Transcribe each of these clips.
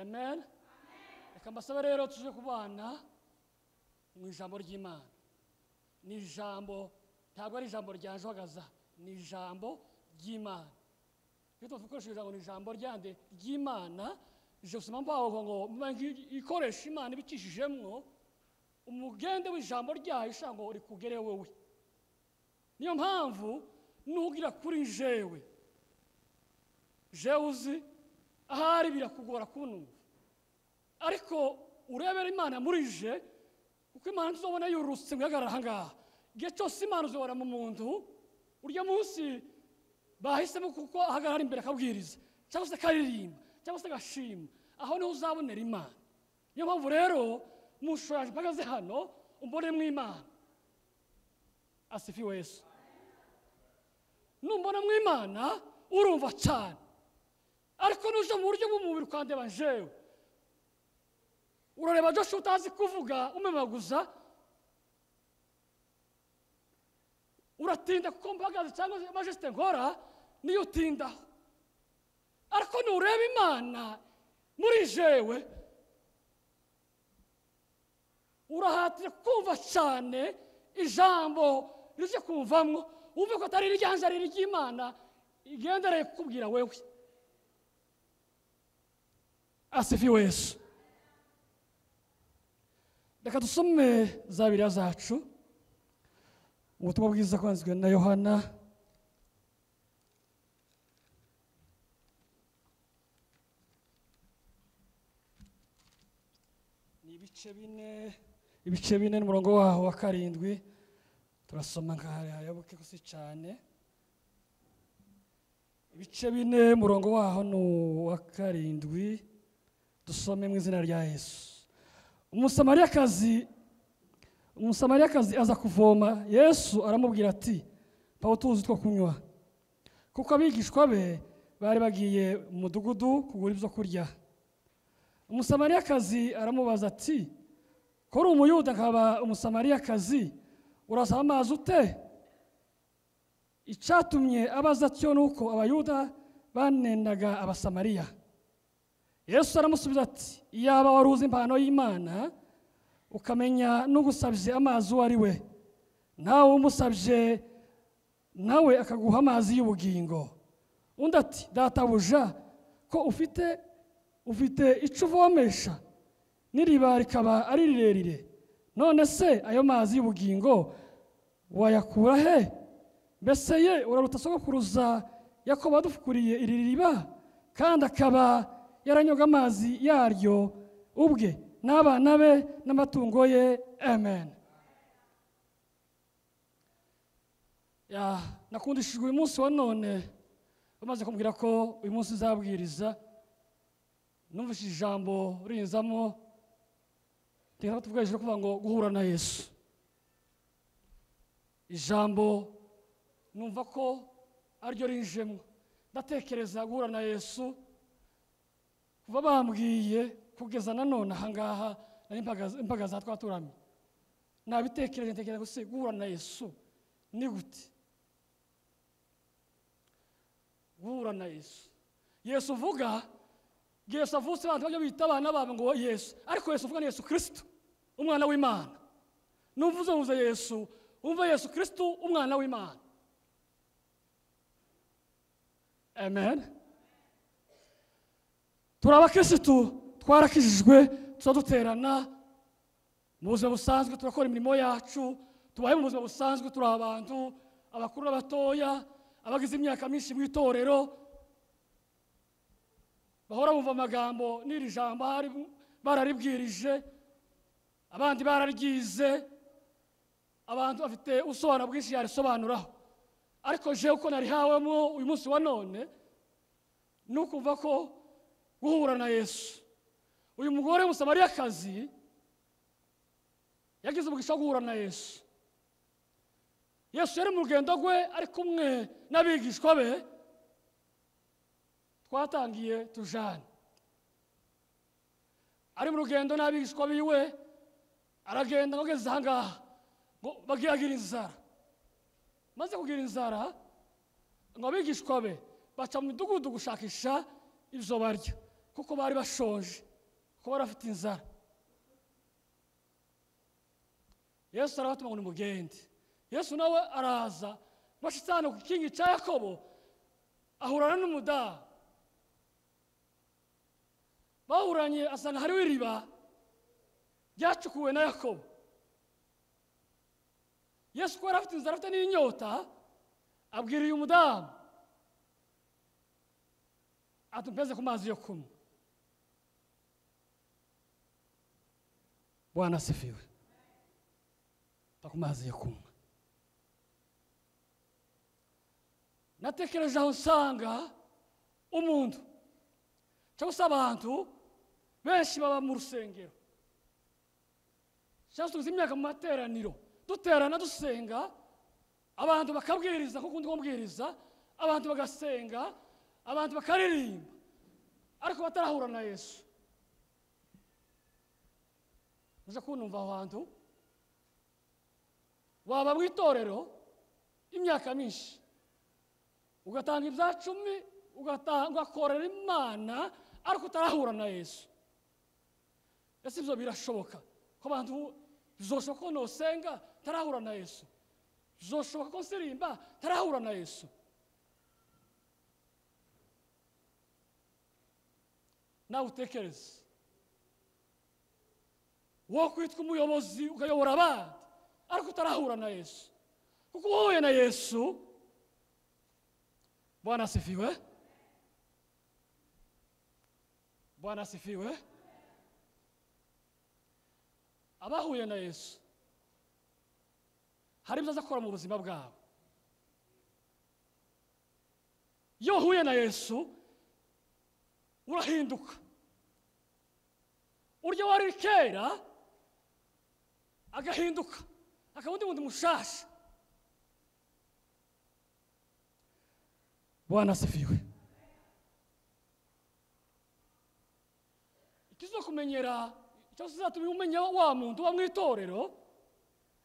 amen. Reka mbasabe rero tuje kubana mu ijambo ry'imana. Ni ijambo ntabwo ari ijambo ryanjwagaza ni ijambo ry'imana. Iyo tuba dukoresha ijambo ni ijambo ryande ry'imana. Gusoma mbaho ngo ikoresha imana ibicishijemwo umugende w'ijambo ryayo ishaka ngo rikugere wowe niyo mpamvu nugira kuri jewe. Jewe uzi ahari birakugora kunumva. Ariko urebera imana murije kuko imana tuzobona yurutse ngo ihagarara ahangaha igihe cyose imana uzobona mu muntu urya munsi bahisemo kuko ahagarara imbere akabwiriza. Cyangwa se akaririmba cyangwa se agashima. Aho niho uzabonera imana. Niyo mpamvu rero mushoraje mpagaze hano umbonemo imana asifiwe yesu. Numbona mu imana urumva cyane ariko nuje mu buryo bw'umubiri ukandeba jewe urareba joshua utazi kuvuga umemaguza uratinda kuko mpagaze cyangwa majesite nkora niyo utindaho ariko nureba imana muri jewe urahatira kumva cyane ijambo rije kumvamwo wumve ko atari iryanjye ari iry'imana igendereye kukubwira wewe yesu. Reka dusome za biriya zacu ubutumwa bwiza bwanzwe na yohana. Ni ibice bine ibice bine n'umurongo waho wa karindwi. Turasoma nkahayabuke gusa cyane. Ibice bine umurongo waho ni uwa karindwi. Dusome mu izina rya yesu. Umusamariyakazi umusamariyakazi aza kuvoma yesu aramubwira ati pawo tuzi two kunywa. Kuko abigishwa be bari bagiye mu mudugudu kugura ibyo kurya. Umusamariyakazi aramubaza ati ko uri umuyuda nkaba umusamariyakazi urasaba amazi ute? Icyatumye abaza atyo ni uko abayuda banendaga abasamariya. Yesu aramusubiza ati iyaba wari uzi impano y'imana ukamenya n'ugusabye amazi uwo ari we? Nawe umusabye nawe akaguha amazi y'ubugingo. Undi ati databuja ko ufite ufite icyo uvomesha? N'iriba rikaba ari rirerire. None se ayo mazi y'ubugingo wayakura he? Mbese ye uraruta sogokuruza yakobo adufukuriye iri riba? Kandi akaba yaranyoga amazi yaryo ubwe n'abana be n'amatungo ye amen. Nakundishijwe uyu munsi wa none bamaze kumbwira ko uyu munsi uzabwiriza numvise ijambo rinzamo reka tuvuga hejuru kuvuga ngo guhura na yesu. Ijambo numva ko ari ryo rinjemo ndatekereza guhura na yesu kuva bambwiye kugeza nanone ahangaha nari mpagaze twaturamye. Nabitekereje ntekereza gusa guhura na yesu ni gute? Guhura na yesu. Yesu uvuga yesu avutse abantu bajya bita abana babo ngo yesu. Ariko yesu uvuga ni yesu kirisito umwana w'imana. Numvuze wuze yesu wumva yesu kirisito umwana w'imana. Amen. Turi abakirisitu twarakijijwe tuba duterana mu buzima busanzwe turakora imirimo yacu tubaye mu buzima busanzwe turi abantu abakuru n'abatoya abagize imyaka myinshi mu itorero. Bahora bumva amagambo n'iri jambo bararibwirije abandi bararyize abantu bafite usobanuro bwinshi yarisobanuraho. Ariko jewe uko narihawemo uyu munsi wa none ni ukumva ko guhura na yesu. Uyu mugore w'umusamariyakazi yagize umugisha wo guhura na yesu. Yesu yari mu rugendo rwe ari kumwe n'abigishwa be twatangiye tujane. Ari mu rugendo n'abigishwa biwe aragenda ngo ageze ahangaha ngo bagira inzara. Maze kugira inzara ngo abigishwa be baca mu midugudu gushakisha ibyo barya. Kuko bari bashonje kuko bari bafite inzara. Yesu arabatuma ngo nimugende yesu nawe araza. Bashitse hano ku kingi cya yakobo ahurana n'umudamu bahuranye asanga hariho iriba ryacukuwe na yakobo. Yesu kuko yari afite inzara afite n'inyota abwira uyu mudamu atumpeze ku mazi yo kunywa. Bwana asifiwe ta ku mazi yo kunywa natekereje aho nsanga umuntu cyangwa se abantu benshi baba mu rusengero cyangwa se tuzi imyaka mu materaniro duterana dusenga abantu bakabwiriza nk'uko ndi kubwiriza abantu bagasenga abantu bakaririmba ariko batarahura na yesu uza kunumva aho hantu waba mu itorero imyaka myinshi ugatanga ibya cumi ugakorera imana ariko utarahura na yesu ese ibyo birashoboka ko abantu bizoshoboka ko nosenga tarahura na yesu bizoshoboka ko nsirimba tarahura na yesu nawe utekereze wo kwitwa umuyobozi ukayobora abandi ariko utarahura na yesu. Kuko uhuye na yesu. Bwana asifiwe. Bwana asifiwe. Abahuye na yesu. Hari ibyo aza akora mu buzima iyo uhuye na yesu urahinduka. Urya wari kera agahinduka. Akaba undi wundi mushasha. Bwana asifiwe. Ikizo kumenyera cyangwa se uzatuma umenya wa muntu uba mu itorero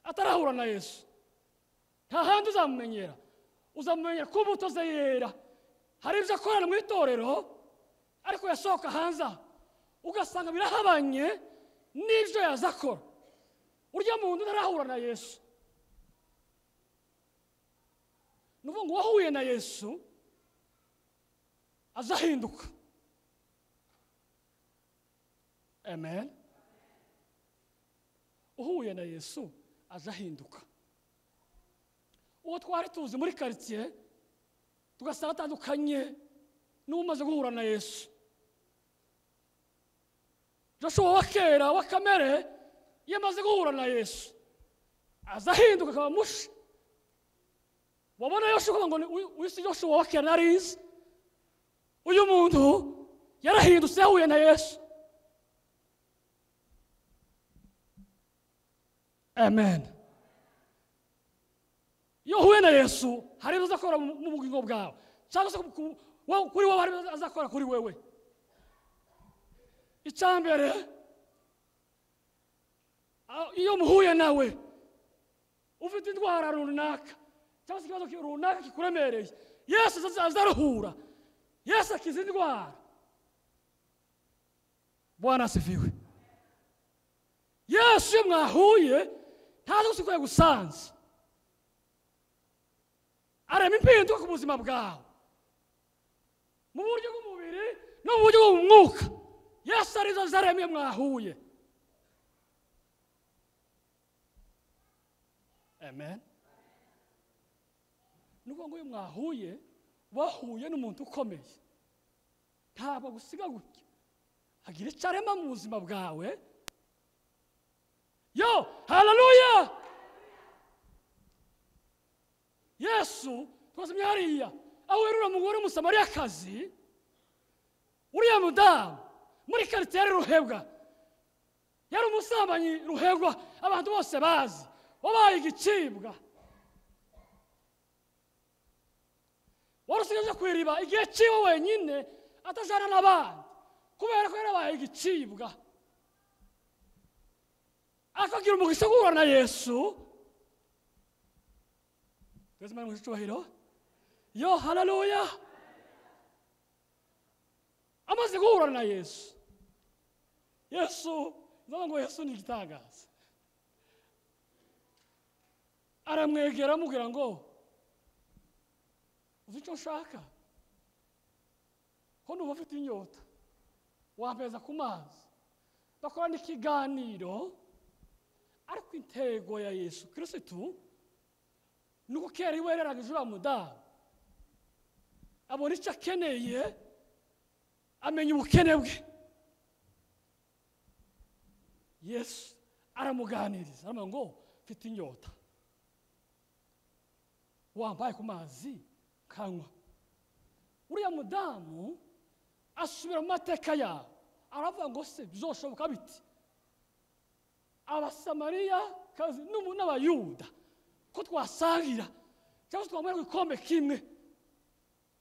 atarahura na yesu. Nta handi uzamumenyera. Uzamumenyera ku mbuto ze yera. Hari ibyo akorana mu itorero ariko yasohoka hanze aha ugasanga birahabanye n'ibyo yaza akora urya muntu ntarahura na yesu. Ni ukuvuga ngo uwahuye na yesu. Azahinduka. Amen. Uhuye na yesu azahinduka. Uwo twari tuzi muri karitsiye tugasanga atandukanye n'umaze guhura na yesu. Joshua wa kera wa kamere iyo amaze guhura na yesu azahinduka akaba mushi wabona yoshua ngo wisi joshua wa kera narizi uyu muntu yarahindutse yahuye na yesu amen iyo uhuye na yesu hari ibyo azakora mu bugingo bwawe cyangwa se kuri wowe hari ibyo azakora kuri wewe icya mbere iyo muhuye nawe ufite indwara runaka cyangwa se ikibazo runaka kikuremereye yesu azaruhura yesu akiza indwara bwana asifiwe yesu iyo mwahuye ntazi gusa uko yagusanze arema impinduka ku buzima bwawe mu buryo bw'umubiri no mu buryo bw'umwuka yesu arizo zaremye mwahuye amen. Ni ukuvuga ngo iyo mwahuye wahuye n'umuntu ukomeye ntabwo agusiga gutya. Agira icyo arema mu buzima bwawe. Yo hararuya yesu twasomye hariya. Aho werura umugore w'umusamariyakazi uriya mudamu muri karitsiye yari ruhebwa. Yari umusambanyi ruhebwa abantu bose bazi wabaye igicibwa wari usigaje ku iriba igihe cyiwe wenyine atajana n'abandi kubera ko yarabaye igicibwa akagira umugisha guhura na yesu twese imana mu cyubahiro yo hararuya amaze guhura na yesu yesu ndavuga ngo yesu ni igitangaza aramwegera amubwira ngo uzi icyo nshaka? Ko nuba ufite inyota. Wampeza ku mazi. Bakorana ikiganiro ariko intego ya yesu kirisitu ni uko kera iwereraga ijuru mudamu. Abona icyo akeneye amenya ubukene bwe. Yesu aramuganiriza aramubwira ngo mfite inyota wambaye ku mazi kanywa uriya mudamu asubira mu mateka yawe aravuga ngo se bizoshoboka biti. Abasamariya n'abayuda ko twasangira cyangwa se twamara ku gikombe kimwe.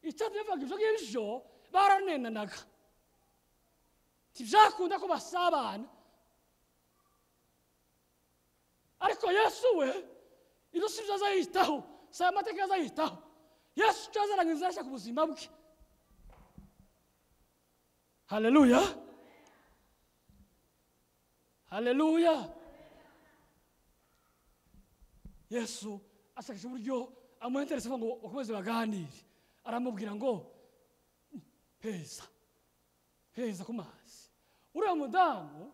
Icyatumye bavuga ibyo ngibyo baranenanaga. Ntibyakunda ko basabana. Ariko yesu we ibyo si byo azayitaho si mateka azayitaho yesu icyo azaranga inzira ku buzima bwe haleluya haleluya yesu ashakisha uburyo amuhendereza ngo bakomeze baganire. Aramubwira ngo peza peza ku mazi. Uriya mudamu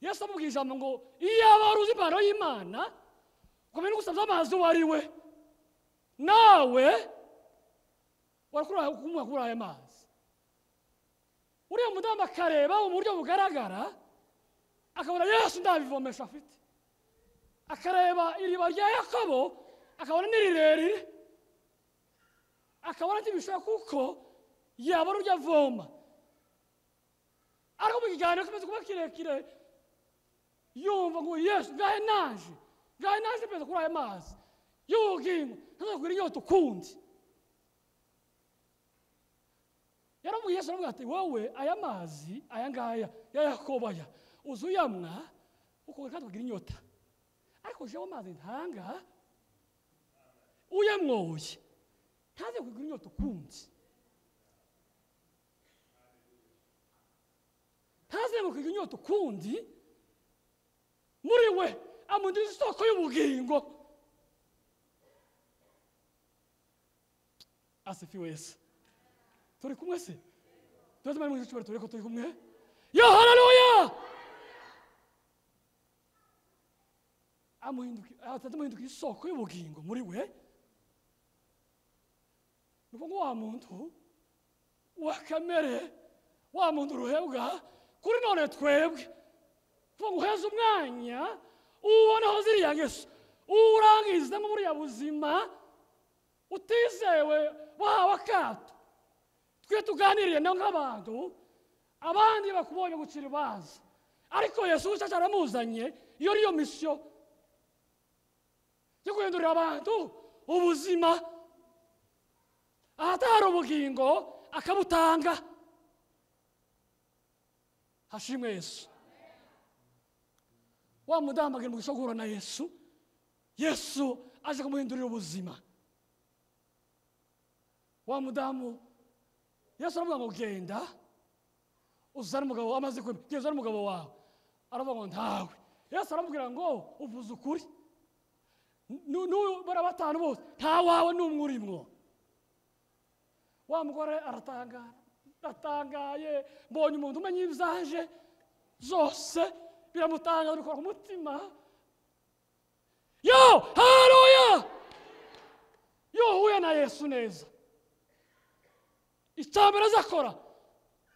yesu amubwira ijambo ngo iyo wari uzi ipantaro y'imana ukamenya gusabye amazi uwo ari we nawe warakura kuri aya mazi uriya mudamu akareba mu buryo bugaragara akabona yesu ndabivomesha afite akareba iriba rya yakobo akabona ni rirerire akabona ntibishobora kuko yabona uryo avoma ariko mu kiganiro kimaze kuba kirekire yumva ngo yesu ngahe naje ngahe naje peza kuri aya mazi y'ubugingo ntazakugura inyota ukundi. Yaramubwiye yesu aramubwira ati wowe aya mazi aya ngaya ya yakobo aya uzi uyamwa ukongera kandi ukagira inyota. Ariko jewe amazi ntanga uyamwoye ntaze kugira inyota ukundi. Ntaze kugira inyota ukundi? Muri we amundira isoko y'ubugingo asifiwe yesu turi kumwe se tubaze mari mu cyubahiro turi ko turi kumwe yo haleluya atamuhinduka isoko y'ubugingo muri we ni ukuvuga wa muntu wa kamere wa muntu ruhebwa kuri none twebwe kuvuga ngo uheze umwanya ubonaho ziriya ngeso urangizamo buriya buzima utizewe wahawe akato. Twe tuganiriye nawe nk'abantu abandi bakubonye gucira urubanza ariko yesu ubushake aramuzanye iyo ariyo misiyo yo guhindurira abantu ubuzima ahatari ubugingo akabutanga hashimwe yesu. Wa mudamu agira umugisha wo guhura na yesu. Yesu aje kumuhindurira ubuzima. Wa mudamu yesu aravuga ngo genda uzane umugabo amaze kwemera genda uzane umugabo wawe. Aravuga ngo ntawe. Yesu aramubwira ngo uvuze ukuri. Bara batanu bose nta wawe n'umwe urimwo. Wa mugore aratangara ndatangaye mbonye umuntu umenya ibyaje zose biramutangaza bikora ku mutima yo haruya yo uhuye na yesu neza icya mbere azakora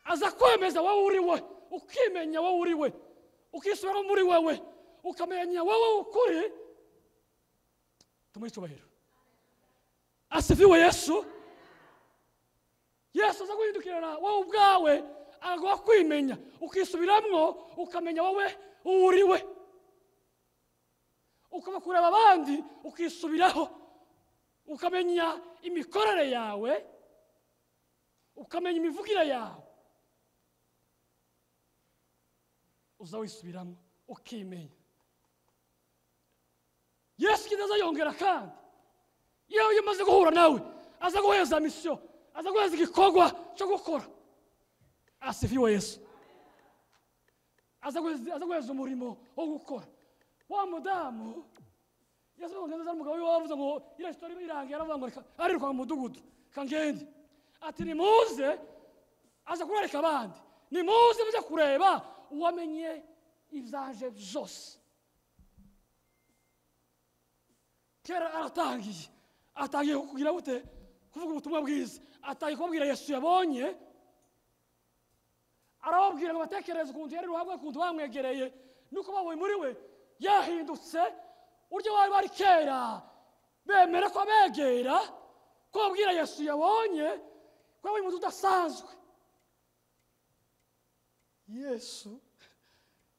aza kwemeza wowe uri we ukimenya wowe uri we ukisubira muri wewe ukamenya wowe ukuri tumuhe icyubahiro asifiwe yesu? Yesu aza guhindukirana wowe ubwawe agaguha kwimenya ukisubiramwo ukamenya wowe uwo we. Ukaba kureba abandi ukisubiraho. Ukamenya imikorere yawe ukamenya imivugire yawe. Uza wisubiramo ukimenya. Yesu ikindi aza yongera kandi. Iyo umaze guhura nawe aza guheza misiyo aza guheza igikorwa cyo gukora asifiwe yesu. Aza guheza umurimo wo gukora wa mudamu ngo umugabo we wavuze ngo iriya sitori irangiye aravuga ngo ariruka mu mudugudu. Kangende ngende. Ati nimuze aza kurarika abandi. Nimuze muze kureba uwamenye ibyaje byose kera aratangiye. Atangiye kugira gute kuvuga ubutumwa bwiza. Atangiye kubabwira yesu yabonye arababwira ngo batekereze ukuntu yari ruhabwa ukuntu bamwegereye nuko babonye muri we yahindutse uryo bari bari kera bemera ko abegera ko babwira yesu. Yabonye ko yabonye umuntu udasanzwe yesu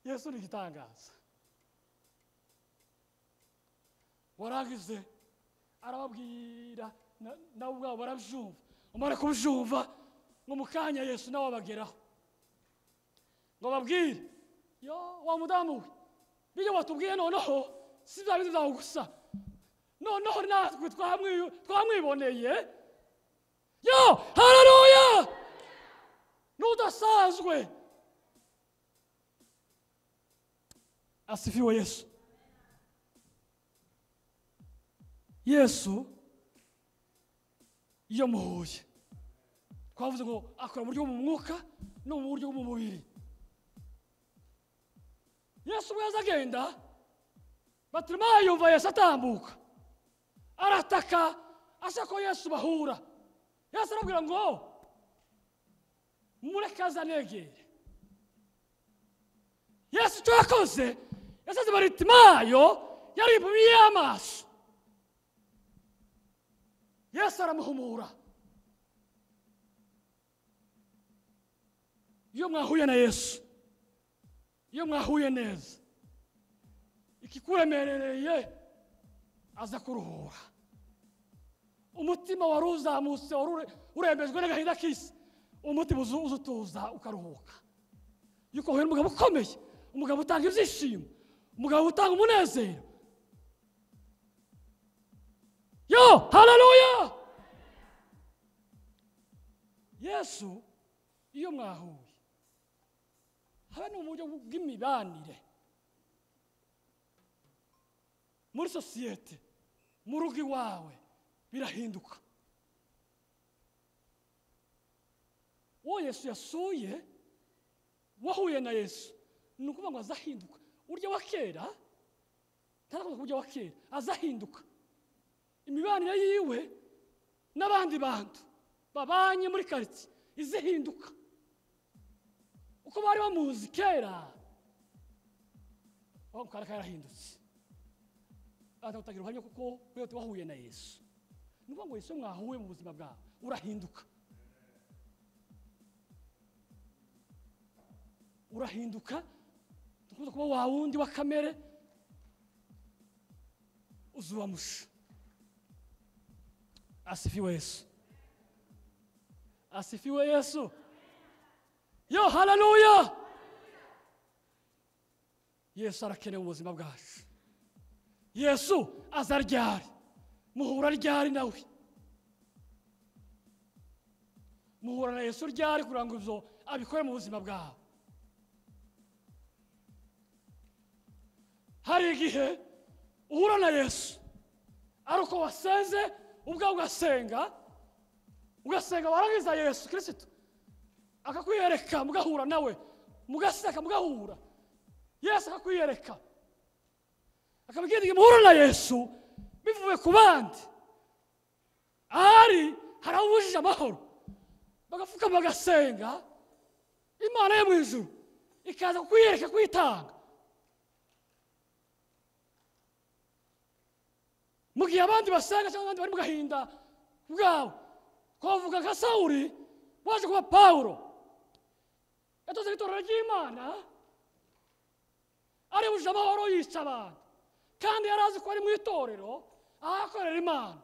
yesu ni igitangaza warangize arababwira na- nabo ubwabo barabyumva. Umara kubyumva ngo mu kanya yesu nawe abageraho ngo babwire yo wa mudamu? N'ibyo watubwiye noneho? Si bya bindi byawe gusa. Noneho natwe twamwi- twamwiboneye. Yo hararuya n'udasanzwe. Asifiwe yesu. Yesu iyo muhuye. Twavuze ngo akora mu buryo bwo mu mwuka no mu buryo bwo ubwo yaza agenda. Batirimayo yumva yesu atambuka arataka ko yesu bahura yesu arabwira ngo mureke aze anegere yesu icyo yakoze yasaze baritimayo yari impumyi y'amaso yesu aramuhumura iyo mwahuye na yesu iyo mwahuye neza ikikuremerereye aza kuruhura umutima wari uzamutse wari ure- urembejwe n'agahinda k'isi. Umutima uza utuza ukaruhuka. Iyo ukahuye n'umugabo ukomeye. Umugabo utanga ibyishimo. Umugabo utanga umunezero. Yo haleluya! Yesu iyo mwahuye haba ni mu buryo bw'imibanire muri sosiyete mu rugo iwawe birahinduka uwo yesu yasuye wahuye na yesu ni ukuvuga ngo azahinduka urya wa kera ntarakomeza ku buryo wa kera azahinduka imibanire yiwe n'abandi bantu babanye muri karitsiye izihinduka uko bari bamuzi kera wa mukara yarahindutse baza kutagira ubuhamya kuko wewe wahuye na yesu ni ukuvuga ngo yesu iyo mwahuye mu buzima bwawe urahinduka urahinduka dukunze kuba wa wundi wa kamere uzubamusha asifiwe yesu asifiwe yesu yo haleluya yesu arakenewe mu buzima bwacu yesu aza ryari muhura ryari nawe muhura na yesu ryari kugira ngo ibyo abikore mu buzima bwawe hari igihe uhura na yesu ari uko wasenze ubwawe ugasenga ugasenga warangiza yesu kirisito akakwiyereka mugahura nawe. Mugaseka mugahura. Yesu akakwiyereka. Akabwira igihe muhura na yesu bivuye ku bandi. Ahari hari aho ubujije amahoro. Bagapfukama bagasenga. Imana yo mu ijuru ikaza kukwiyereka kwitanga. Mu gihe abandi basenga cyangwa abandi bari mu gahinda bwabo. Twavuga nka sawuri waje kuba pawulo yatoze itorero ry'imana aribuje amahoro yica abantu kandi yari azi ko ari mu itorero ahakorera imana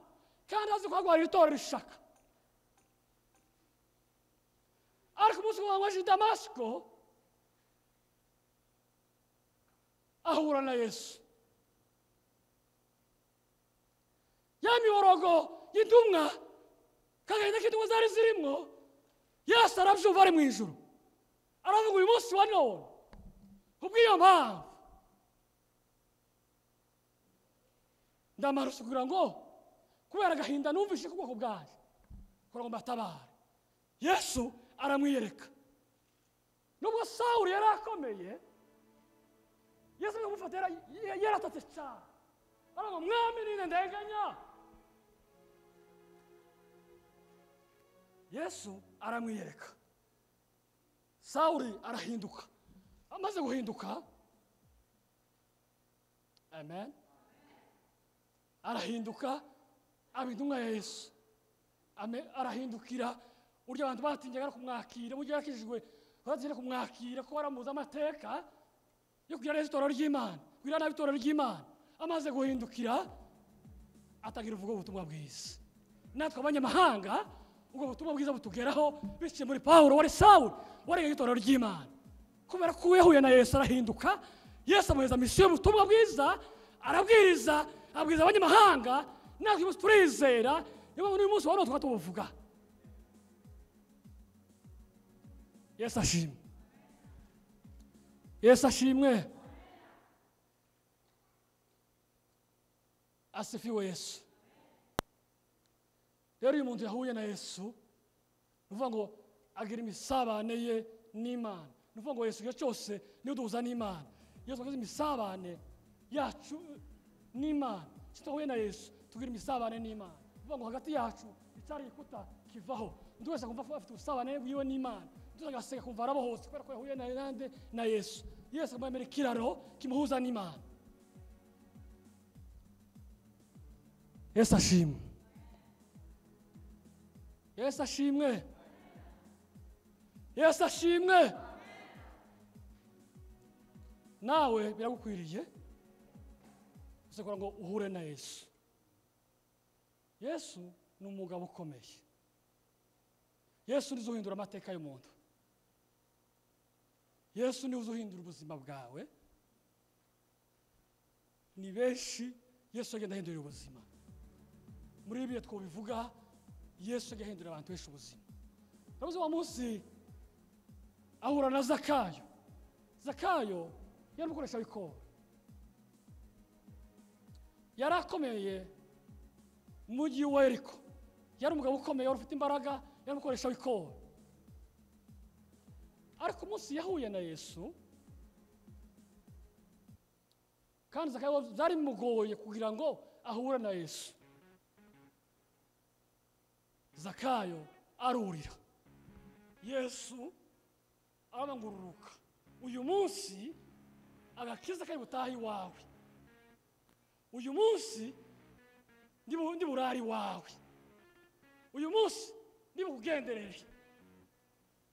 kandi azi ko hagwarira itorero ishaka ariko umunsi umwe waje i damasiko ahura na yesu ya miborogo y'intumwa kagahinda k'intumwa zari zirimo yesu arabyumva ari mu ijuru aravuga uyu munsi wa none kubw'iyo mpamvu ndamaruse kugira ngo kubera agahinda numvise ku bwoko bwaje kugira ngo mbatabare. Yesu aramwiyereka. Nubwo sawuli yari akomeye yesu ari kumufata yara- ya- yaratatse cyane aravuga mwami ninde ndenganya? Yesu aramwiyereka sawuli arahinduka. Amaze guhinduka. Amen. Arahinduka aba intumwa ya yesu. Arahindukira. Uburyo abantu batinyaga kumwakira uburyo yakijijwe batinya kumwakira ko baramuzi amateka yo kugira neza itorero ry'imana kugira nabi itorero ry'imana. Amaze guhindukira atangira uvuga ubutumwa bwiza natwe abanyamahanga ubwo butumwa bwiza butugeraho biciye muri pawulo wari sawuli warengeje itorero ry'imana kubera ko yahuye na yesu arahinduka yesu amuhereza misiyo y'ubutumwa bwiza arabwiriza abwiriza abanyamahanga natwe uyu munsi turizera niyo mpamvu n'uyu munsi wa none tukaba tubuvuga yesu ashimwe yesu ashimwe asifiwe yesu rero uyu muntu yahuye na yesu ni ukuvuga ngo agira imisabane ye n'imana ni ukuvuga ngo yesu igihe cyose niyo duhuza n'imana yesu agize imisabane yacu n'imana tudahuye na yesu tugira imisabane n'imana ni ukuvuga ngo hagati yacu icyari igikuta kivaho undi wese akumva afite ubusabane bwiwe n'imana undi agaseka kumva arabohotse kubera ko yahuye na nande na yesu. Yesu akamwemera ikiraro kimuhuza n'imana yesu ashimwe yesu ashimwe yesu ashimwe nawe biragukwiriye gusa kugira ngo uhure na yesu. Yesu ni umugabo ukomeye yesu nizo uhindura amateka y'umuntu yesu niwe uhindura ubuzima bwawe ni benshi yesu agenda ahindurira ubuzima muri ibi twabivuga yesu ajya ahindurira abantu benshi ubuzima urabuze wa munsi ahura na zakayo zakayo yari umukoresha w'ikoro yari akomeye mu mujyi wa eriko yari umugabo ukomeye wari ufite imbaraga yari umukoresha w'ikoro ariko umunsi yahuye na yesu kandi zakayo byari bimugoye kugira ngo ahure na yesu zakayo arurira yesu arabangururuka uyu munsi agakiza kari butaha iwawe uyu munsi ndibu- ndiburara iwawe uyu munsi ndibukugenderere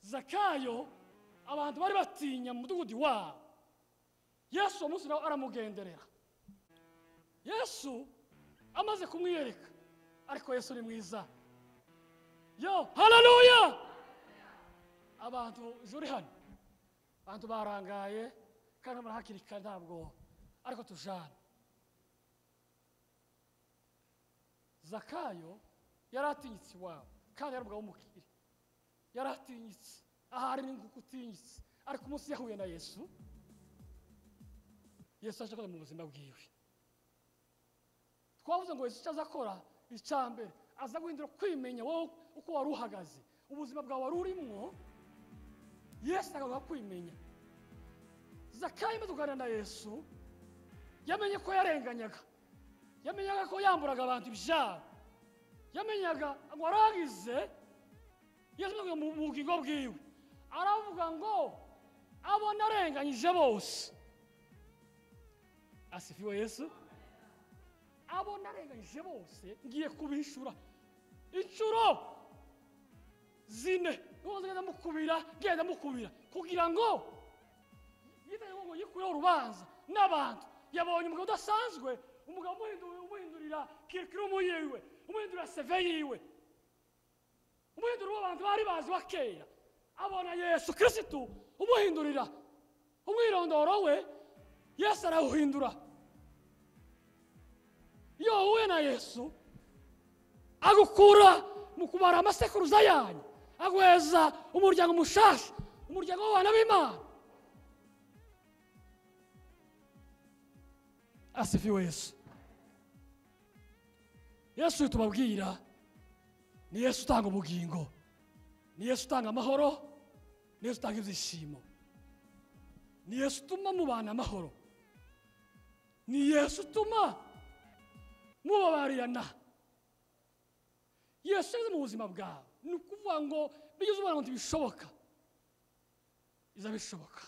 zakayo abantu bari batinya mu mudugudu wabo yesu uwo munsi nawe aramugenderera. Yesu amaze kumwiyereka ariko yesu ni mwiza. Yo haleluya abantu ijuru hano. Abantu barangaye kandi hakiri kare ntabwo ariko tujana zakayo yari atinyitse iwabo kandi yari umugabo w'umukire. Yari atinyitse ahari ni nguko utinyitse. Ariko umunsi yahuye na yesu yesu aje akora mu buzima bwiwe. Twavuze ngo yesu icyo aza akora icya mbere aza guhindura kwimenya wowe uko wari uhagaze. Ubuzima bwawe wari urimo yesu agaruka kwimenya zakayo imaze kuganira na yesu yamenye ko yarenganyaga. Yamenyaga ko yamburaga abantu ibyabo yamenyaga ngo aragize yesu avuga mu bugingo bwiwe. Aravuga ngo abo narenganyije bose. Asifiwe yesu. Abo narenganyije bose ngiye kubishura. Inshuro zine. Nuko ngenda mukubira ngenda mukubira kugira ngo yitaye ngo yikureho urubanza. N'abantu yabonye umugabo udasanzwe umugabo umuhindu- umuhindurira kirikirimu yiwe umuhindurira seve yiwe. Umuhindurira uwo abantu bari bazi wa kera. Abona yesu kirisitu umuhindurira. Umwirondoro we yesu arawuhindura. Iyo wahuye na yesu agukura mu kubara amasekuruza aguheza umuryango mushasha umuryango w'abana b'imana asifiwe yesu yesu uyu tubabwira ni yesu utanga ubugingo ni yesu utanga amahoro ni yesu utanga ibyishimo ni yesu utuma mubana amahoro ni yesu utuma mubabarirana yesu yageze mu buzima bwawe ni ukuvuga ngo bigeze ubona ngo ntibishoboka biza bishoboka.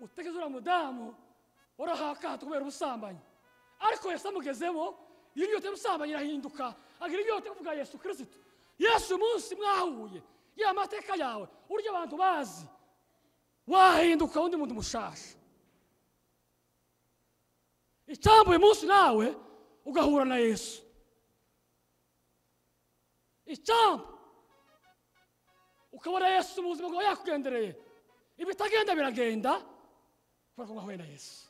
Utegeze uriya mudamu urahakata kubera ubusambanyi. Ariko yesu amugezemo iyo inyota y'ubusambanyi irahinduka agira inyota yo kuvuga yesu kirisito yesu umunsi mwahuye ya mateka yawe urya abantu bazi wahinduka undi muntu mushasha. Icyambu uyu munsi nawe ugahura na yesu icyambu ukabona yesu mu buzima bwawe yakugendereye ibitagenda biragenda kubera ko mwahuye na yesu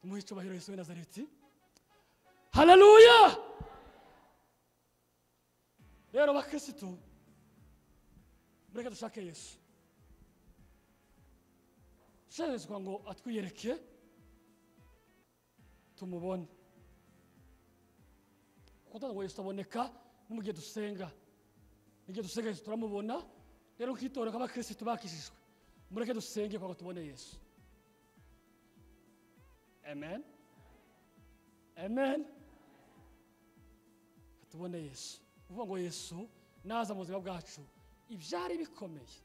tumuhe icyubahiro yesu we nazareti haleluya rero bakirisitu mureke dushake yesu dushishikarizwa ngo atwiyereke tumubone ngo yesu aboneka no mu gihe dusenga. Igihe dusenga yesu turamubona rero nk'itorero k'abakirisitu bakijijwe mureke dusenge kugira ngo tubone yesu. Amen. Amen. Tubone yesu. Uvuga ngo yesu naza mu buzima bwacu. Ibyari bikomeye.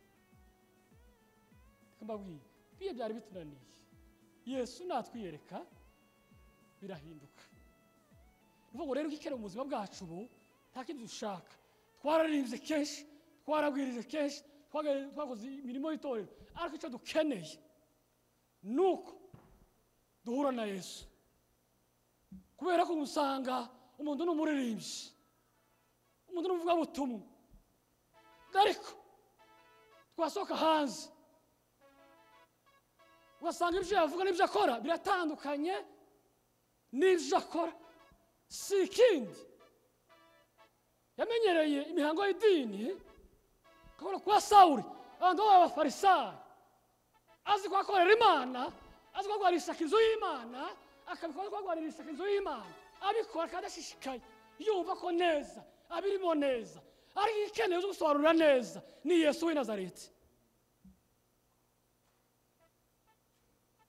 Reka mbabwire biye byari bitunaniye. Yesu natwiyereka birahinduka uvuga ngo rero ikikere mu buzima bwacu ubu nta kindi dushaka twararirimbye kenshi twarabwirije kenshi twakoze imirimo y'itorero ariko icyo dukeneye ni uko duhura na yesu kubera ko usanga umuntu ni umuririmbyi umuntu ni umuvugabutumwa ariko twasohoka hanze ugasanga ibyo yavuga n'ibyo akora biratandukanye n'ibyo akora si ikindi yamenyereye imihango y'idini. Ukabona kuba sawuri abantu b'abafarisayo azi kuhakorera imana azi kuhakoresha inzu y'imana akabikora kuhakoresha inzu y'imana. Abikora kandi ashishikaye. Yumva ko neza abirimo neza. Ariko ikeneye zo gusobanurira neza ni yesu w'i nazareti.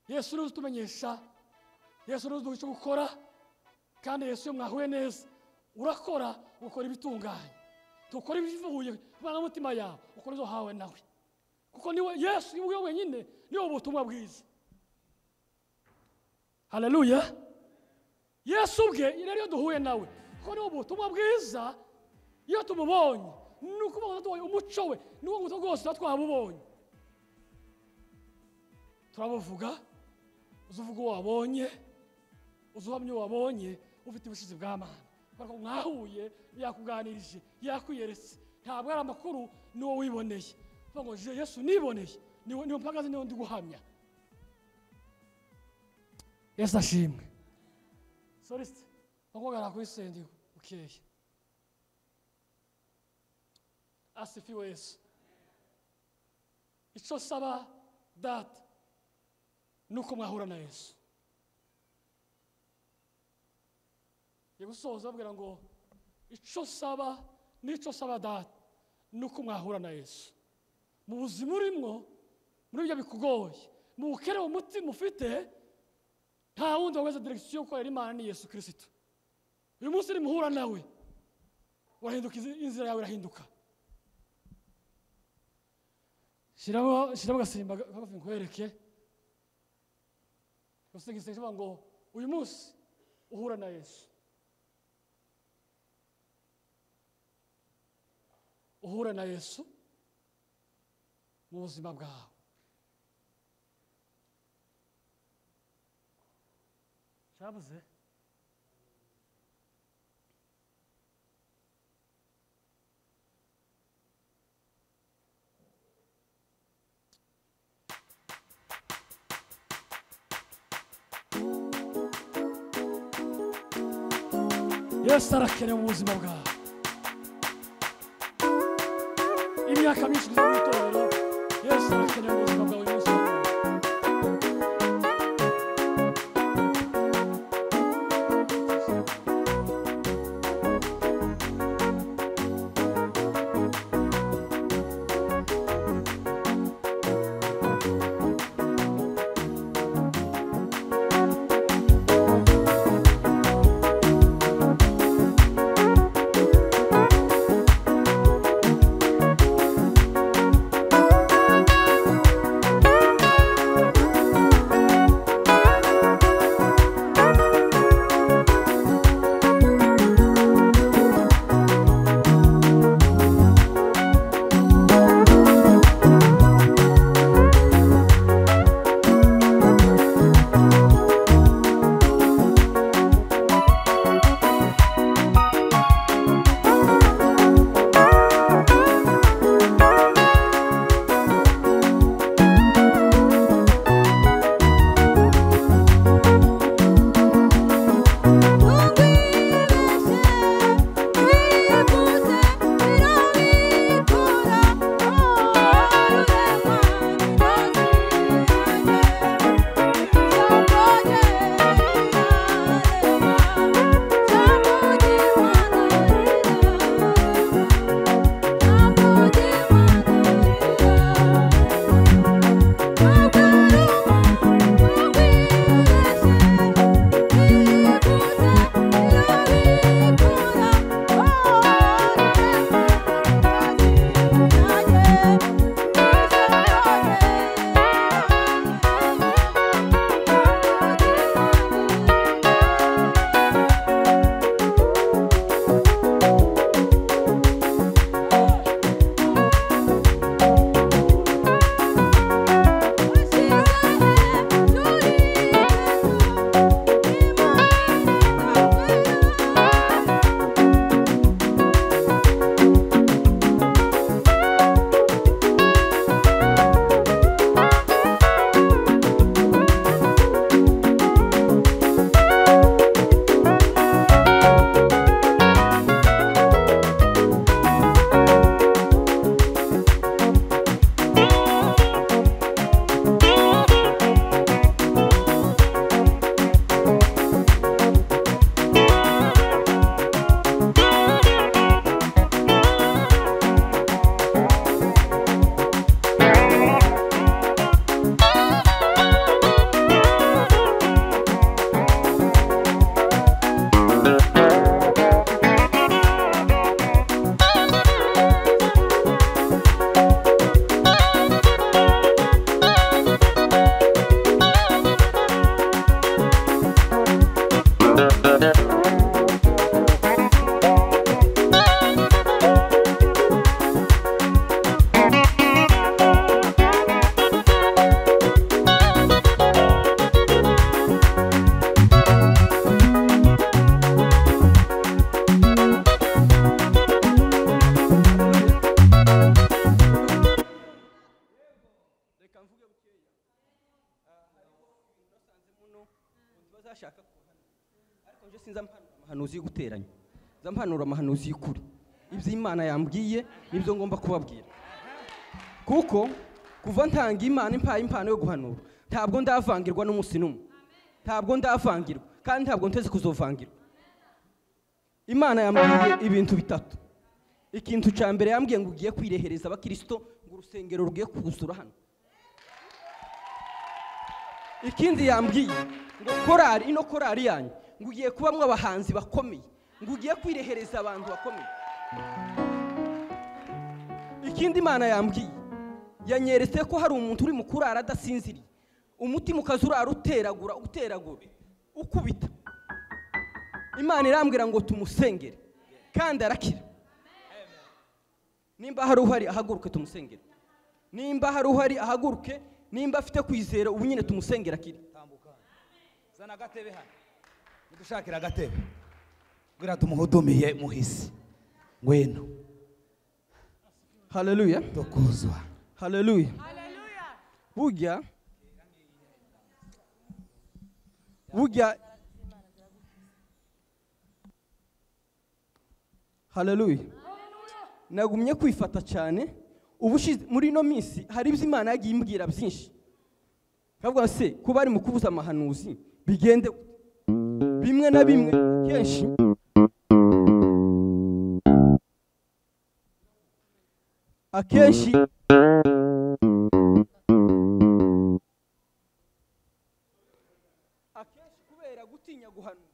Yesu ni utumenyesha yesu ni uzi icyo gukora kandi yesu mwahuye neza urakora ukora ibitunganye. Tukora ibivuye ku marangamutima yawe ukora izo hawe nawe. Kuko niwe yesu niwe wenyine niwe butumwa bwiza. Haleluya yesu ubwe rero iyo duhuye nawe kuko niwe butumwa bwiza iyo tumubonye ni ukuvuga tubonye umuco we niwo nguwo rwose tuba twabubonye. Turabuvuga uzi wabonye uzi wabonye ufite ubushizi bw'amana ko mwahuye yakuganirije yakwiyeretse ntabwo ari amakuru ni wowe wiboneye. Uvuga ngo yesu niboneye. Niwe mpagaze niwe ndi guhamya. Yesu ashimwe. Solisite bakugaragara kuri sendi bukeye. Asifiwe yesu. Icyo saba data ni uko mwahura na yesu ngiye gusoza babwira ngo icyo saba n'icyo saba data ni uko mwahura na yesu. Mu buzima urimo muri ibyo bikugoye. Mu bukere mu mutima ufite nta wundi waweza direkisiyo yo gukorera imana ni yesu kirisito uyu munsi nimuhura nawe urahinduka inzira yawe irahinduka. Shyiramo agasimba kagafi nkwereke gusenga isengesho bavuga ngo uyu munsi uhura na yesu. Buzima bwawe cyabuze yesu arakenewe mu buzima bwawe imyaka myinshi ugeze mu itorero yesu arakenewe Mira, Camilo, de azashaka ariko nje sinza mpanura amahanuzi yo guteranya nza mpanura amahanuzi y'ukuri. Ibyo imana yambwiye ni byo ngomba kubabwira. Kuko kuva ntanga imana impaye impano yo guhanura ntabwo ndavangirwa n'umunsi n'umwe ntabwo ndavangirwa kandi ntabwo nteze kuzovangirwa. Imana yambwiye ibintu bitatu. Ikintu cya mbere yambwiye ngo ugiye kwirehereza abakirisito ngo urusengero rugiye kuzura hano. Ikindi yambwiye ngo korari ino korari yanyu ngo ugiye kubamwo abahanzi bakomeye ngo ugiye kwirehereza abantu bakomeye. Ikindi imana yambwiye yanyeretse ko hari umuntu uri mu kurara adasinziriye. Umutima ukaza urara uteragura uteragura ukubita. Imana irambwira ngo tumusengere kandi arakira. Nimba hari uhari ahaguruke tumusengere. Nimba hari uhari ahaguruke nimba afite kwizera ubu nyine tumusengere akire tambuka zana agatebe hano. Nidushakira agatebe. Bwira tumuhudumiye muhisi. Ngwino. Haleluya tukuzwa haleluya burya burya haleluya nagumye kwifata cyane. Ubushize muri ino minsi hari ibyo imana yagiye imbwira byinshi. Kavuga se kuba ari mu kubuza amahanuzi bigende bimwe na bimwe kenshi. Akenshi akenshi kubera gutinya guhanura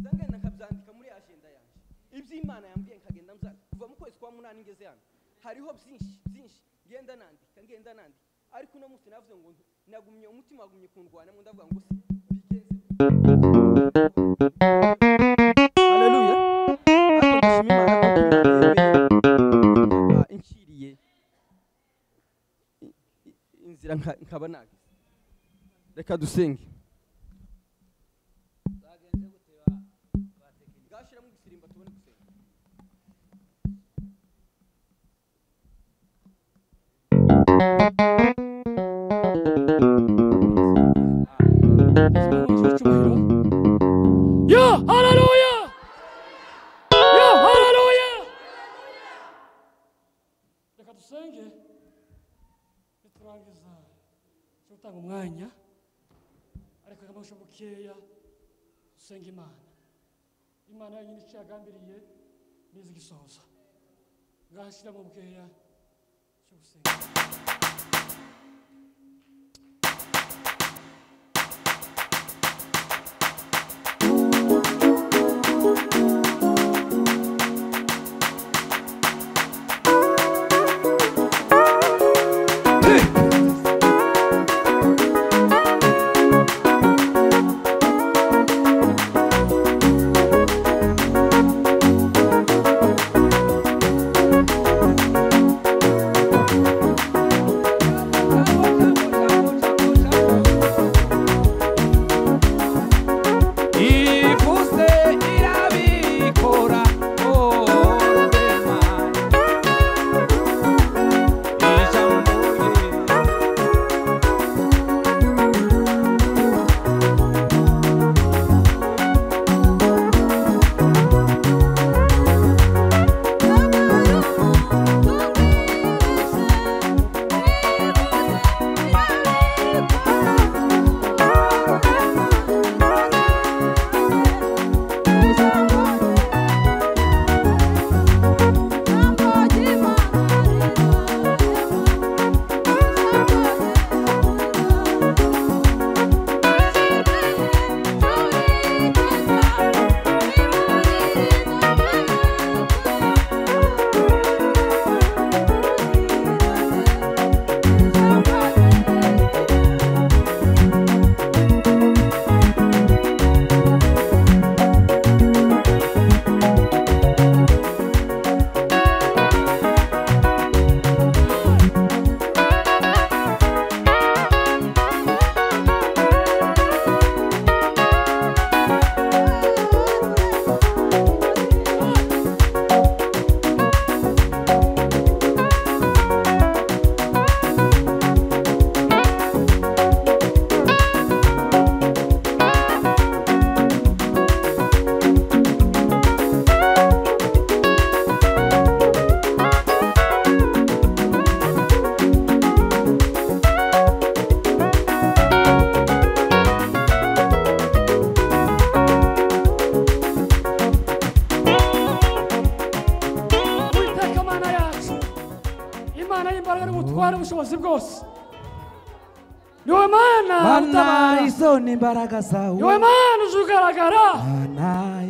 ndagenda nkabyandika muri agenda yanjye. Iby'imana yambwiye nkagenda mza kuva mu kwezi kwa munani ngeze hano. Hariho byinshi byinshi. Ngenda nandika ngenda nandika ariko uno munsi navuze ngo nagumye umutima wagumye kundwanamo ndavuga ngo se bigenze. Haleluya ariko ndashima imana ko inciriye. Inzira nka- nkaba nagize reka dusenge Souza. Gasta da Deixa eu ver.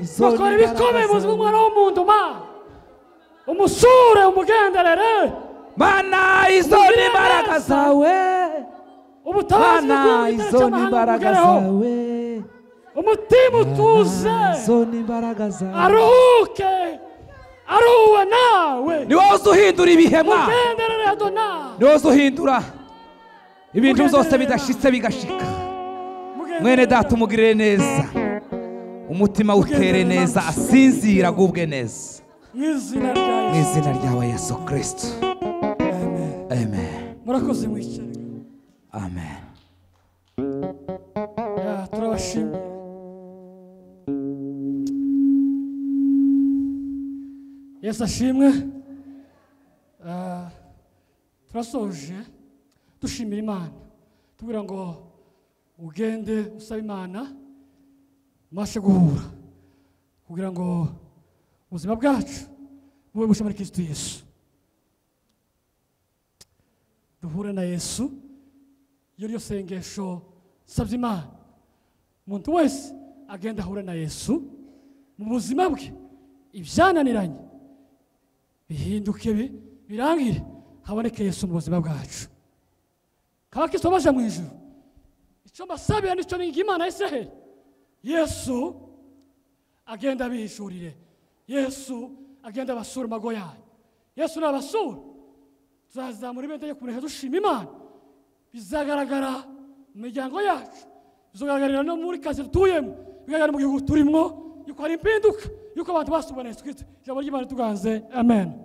izo bakora ni ibikomeye mu buzima imbaraga zawe bw'umwana w'umuntu mana umusure umugenderere mana izo ni imbaraga zawe ubutabazi mana bw'uwiteka izo ni cy'amahanga imbaraga bugereho zawe umutima utuze Mana, izo ni imbaraga zawe aruhuke aruwe nawe ni wowe uza uhindura ibihe mwa mugenderere adona ni wowe uza uhindura ibintu byose bidashitse bigashika mwene data umugirire neza umutima utere neza asinzira agubwe neza mu izina ryawe yesu kirisito murakoze mwicare. Amen. Turabashimiye. Yesu ashimwe. Ah, turasoje dushimira imana. Tubwira ngo ugende usaba imana mubashe guhura kugira ngo ubuzima bwacu bube bushya muri kristo yesu. Duhure na yesu iyo ryo sengesho nsabye imana. Umuntu wese agenda ahure na yesu mu buzima bwe ibyananiranye bihinduke birangire haboneke yesu mu buzima bwacu. Kaba kristo baje mu ijuru icyo mbasabira nicyo ninga imana ya israheli yesu agenda abihishurire yesu agenda abasura amago yanyu yesu nabasura tuzazamura ibendera yo kumureka dushima imana. Bizagaragara mu miryango yacu. Bizagaragarira no muri kazi dutuyemo. Bigaragara mu gihugu turimo yuko hari impinduka. Yuko abantu basubona yesu kirisito ijambo ry'imana tuganze amen